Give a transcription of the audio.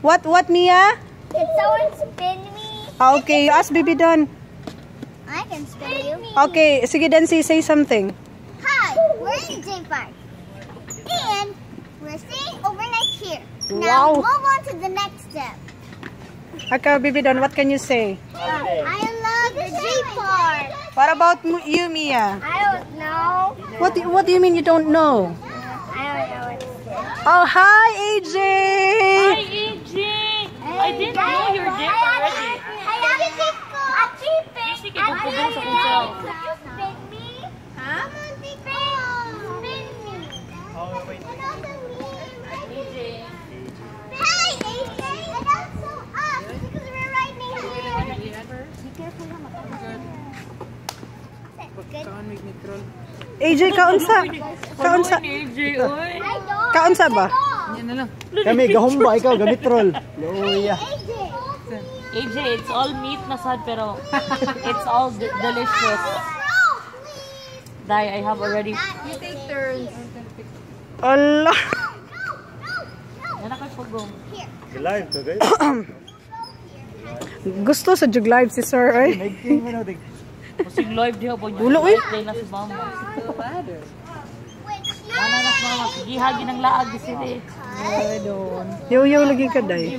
What, what, Mia? Can someone spin me? Okay, you ask Baby Don. I can spin you. Okay, sige Dancy, say something. Hi, we're in J Park. And we're staying overnight here. Wow. Now move on to the next step. Okay, Baby Don, what can you say? Uh, I love the J Park. What about you, Mia? I don't know. What do, what do you mean you don't know? I don't know what's this. Oh, hi, AJ! Hi, AJ! Hotel. Spin me? Huh? Spin me. Oh, wait. AJ. Hi, AJ. And also us, because we're right near here. Good. AJ, kaunsa? Kaunsa? AJ, oy. Kaunsa ba? Kami, gahumba, ikaw, gamit roll. Luya. AJ. AJ, it's all meat na sad pero it's all de- delicious. Dai, I have already... You take turns. Allah. Yan ako pagong. Live ka, guys. Gusto sa jug live si Sir, ay. Making mo na, dig. Kasing live diha po Ulo, eh. birthday na si mama. Mana na mama. Sige, hagi ng laag di sila eh. Yo-yo lagi ka, day.